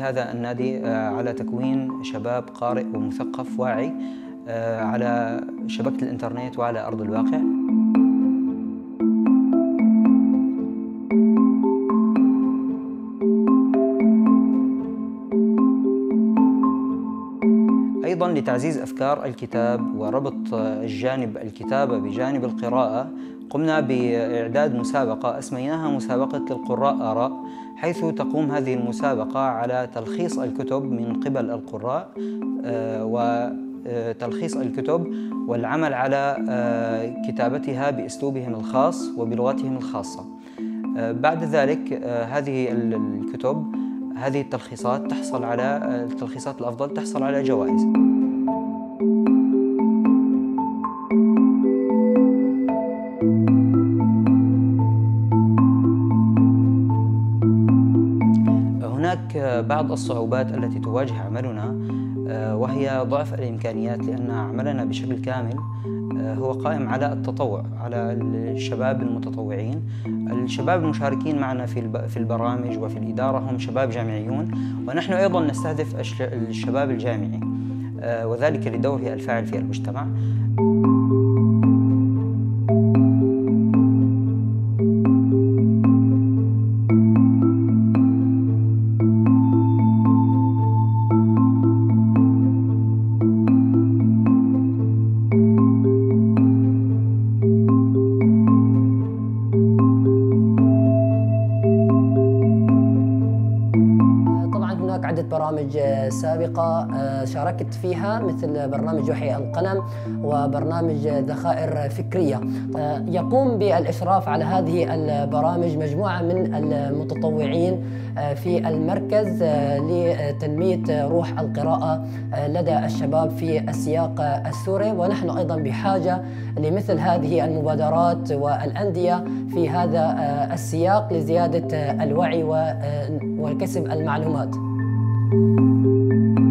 هذا النادي على تكوين شباب قارئ ومثقف واعي على شبكة الإنترنت وعلى أرض الواقع. أيضا لتعزيز أفكار الكتاب وربط الجانب الكتابة بجانب القراءة قمنا بإعداد مسابقة أسميناها مسابقة القراء آراء حيث تقوم هذه المسابقة على تلخيص الكتب من قبل القراء آه، وتلخيص الكتب والعمل على آه، كتابتها بأسلوبهم الخاص وبلغتهم الخاصة. آه، بعد ذلك هذه الكتب هذه التلخيصات تحصل على التلخيصات الأفضل تحصل على جوائز. هناك بعض الصعوبات التي تواجه عملنا آه، وهي ضعف الإمكانيات لأن عملنا بشكل كامل آه، هو قائم على التطوع على الشباب المتطوعين. الشباب المشاركين معنا في البرامج وفي الإدارة هم شباب جامعيون ونحن أيضا نستهدف الشباب الجامعي آه، وذلك لدوره الفاعل في المجتمع. برامج سابقة آه، شاركت فيها مثل برنامج وحي القلم وبرنامج ذخائر فكرية آه، يقوم بالإشراف على هذه البرامج مجموعة من المتطوعين آه، في المركز لتنمية روح القراءة لدى الشباب في السياق السوري ونحن أيضا بحاجة لمثل هذه المبادرات والأندية في هذا السياق لزيادة الوعي وكسب المعلومات. うん。